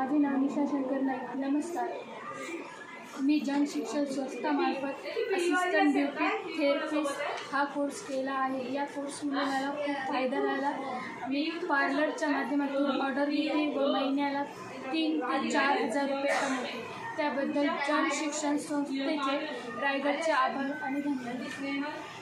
माझे नाव निशा शंकर नाईक. नमस्कार. मी जन शिक्षण संस्थामार्फत असिस्टंट ब्युटी थेरपिस्ट हा कोर्स केला आहे. या कोर्समुळे मला खूप फायदा झाला. मी पार्लरच्या माध्यमातून ऑर्डर घेते व महिन्याला तीन ते चार हजार रुपये कमवते. त्याबद्दल जन शिक्षण संस्थेचे रायगडचे आभार आणि धन्यवाद.